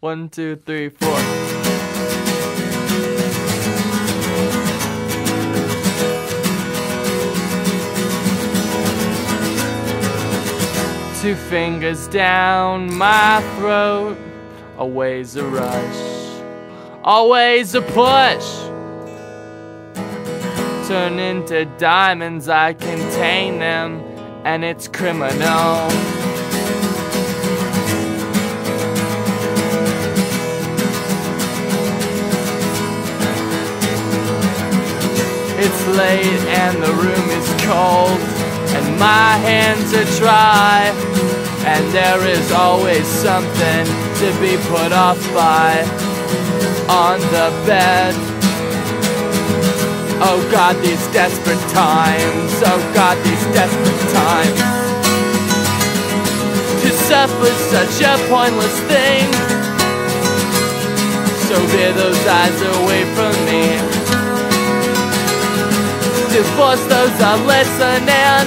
One, two, three, four. Two fingers down my throat, always a rush, always a push. Turn into diamonds, I contain them, and it's criminal. Late and the room is cold, and my hands are dry. And there is always something to be put off by on the bed. Oh God, these desperate times. Oh God, these desperate times. To suffer such a pointless thing. So bear those eyes away from me to force those are listening.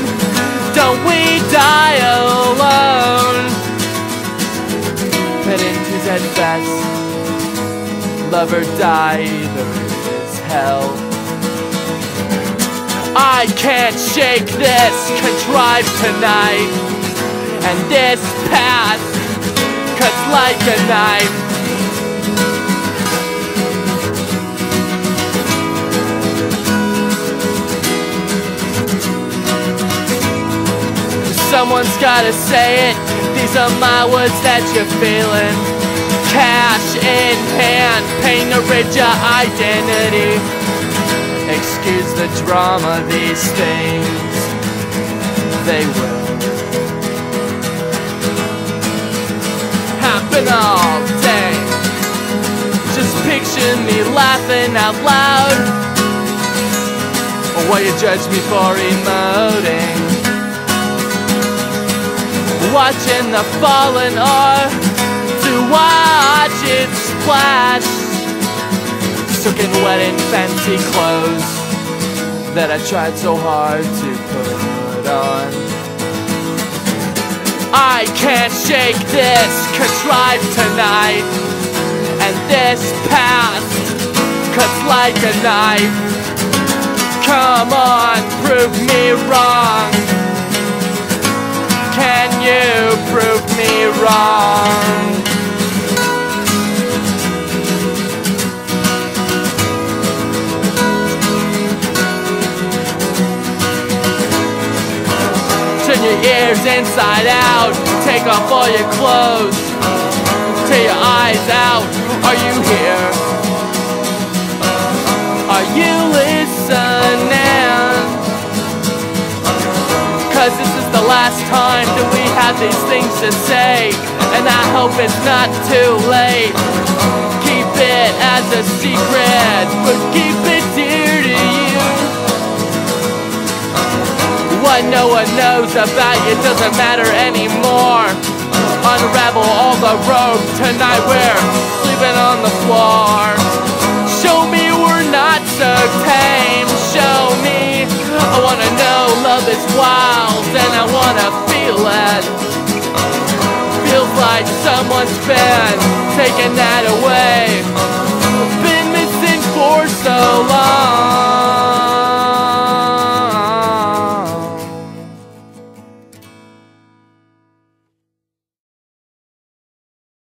Don't we die alone? Put into dead fast, love or die, there is hell. I can't shake this contrived tonight, and this path cuts like a knife. Someone's gotta say it. These are my words that you're feeling. Cash in hand, paying a richer identity. Excuse the drama, these things, they will happen all day. Just picture me laughing out loud. Or while you judge me for emoting watching the fallen ore to watch it splash. Soaking wet in fancy clothes that I tried so hard to put on. I can't shake this contrived tonight, and this past cuts like a knife. Come on, Your ears inside out, take off all your clothes, tear your eyes out. Are you here? Are you listening? Cause this is the last time that we have these things to say And I hope it's not too late Keep it as a secret But keep it dear What no one knows about you. Doesn't matter anymore. Unravel all the rope Tonight. We're sleeping on the floor. Show me we're not so tame. Show me. I wanna know love is wild And I wanna feel it. Feels like someone's been taking that away.